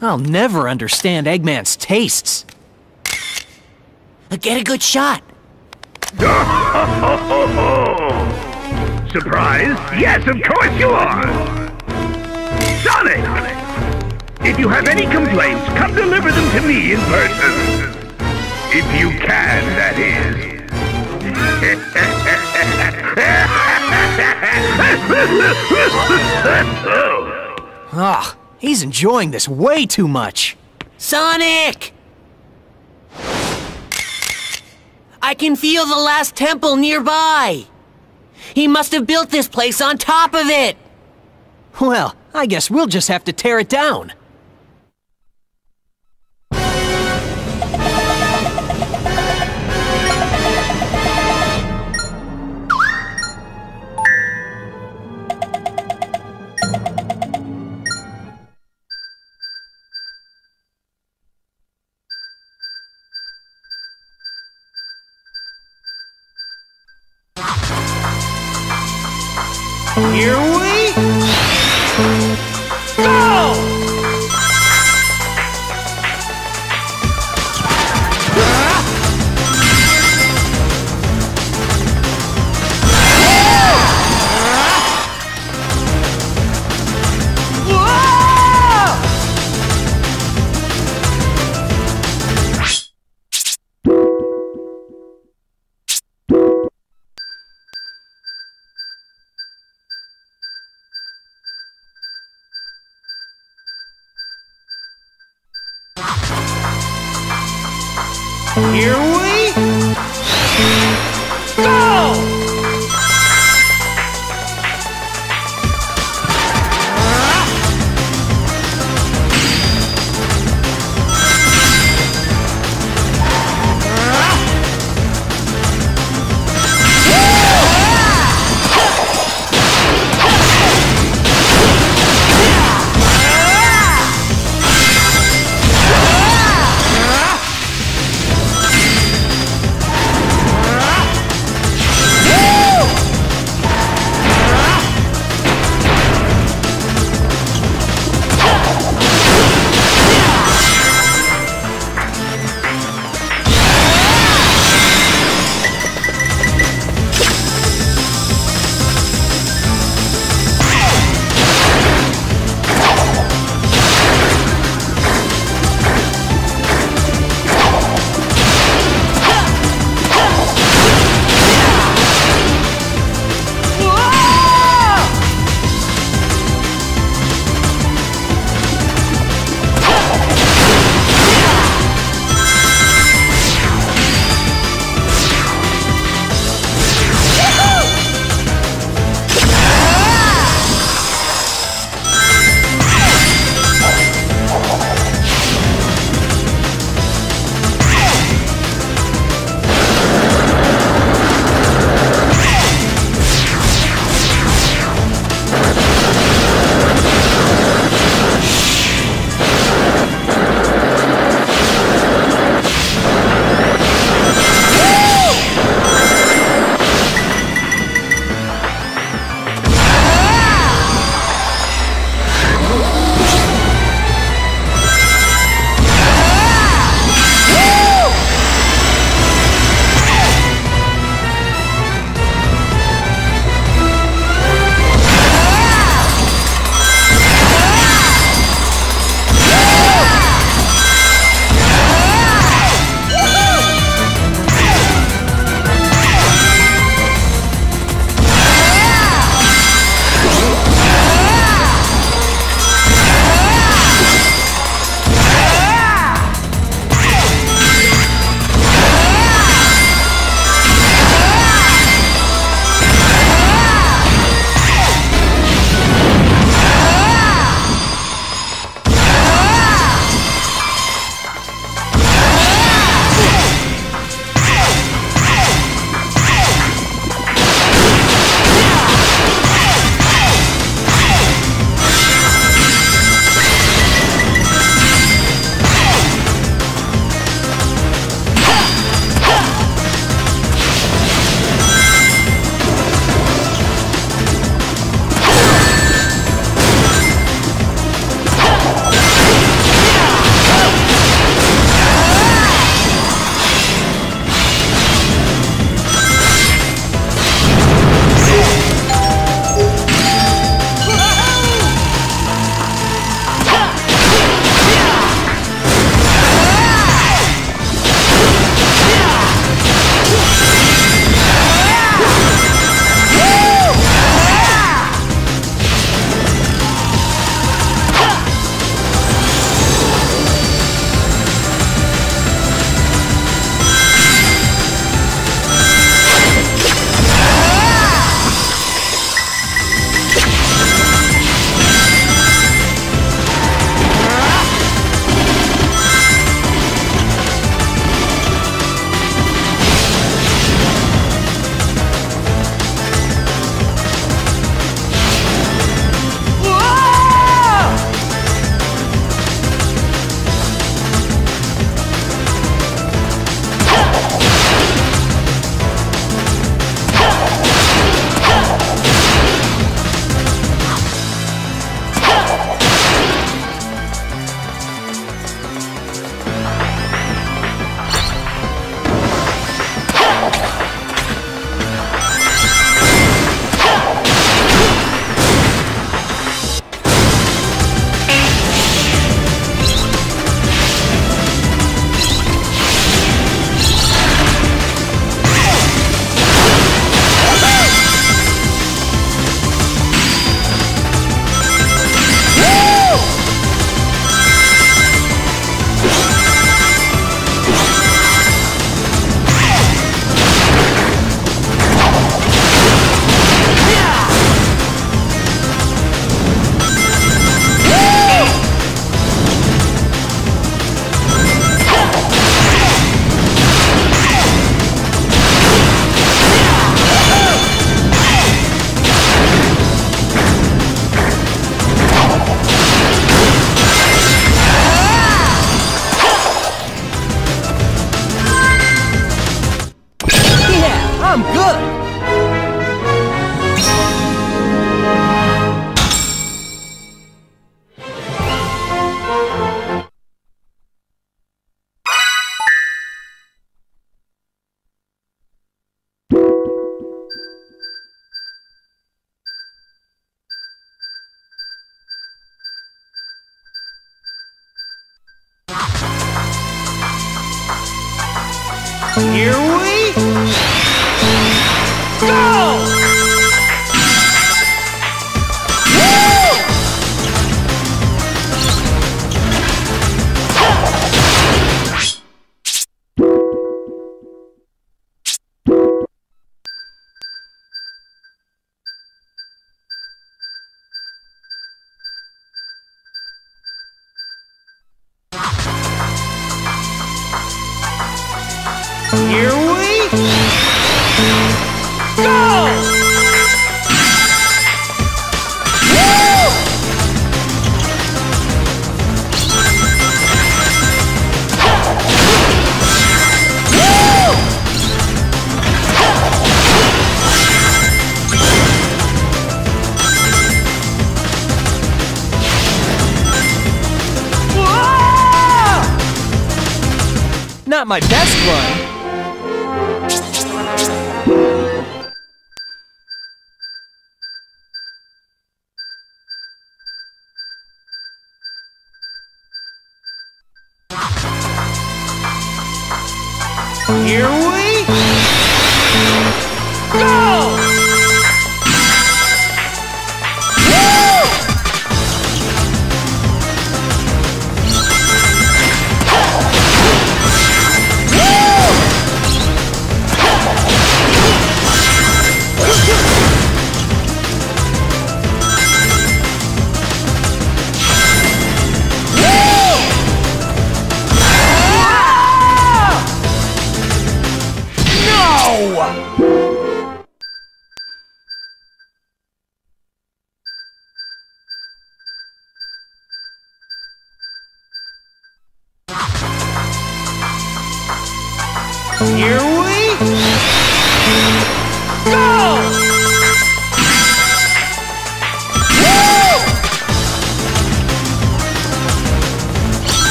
I'll never understand Eggman's tastes. Get a good shot! Surprise? Yes, of course you are! Sonic! If you have any complaints, come deliver them to me in person. If you can, that is. Ah, he's enjoying this way too much. Sonic! I can feel the last temple nearby! He must have built this place on top of it! Well, I guess we'll just have to tear it down.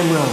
Chaos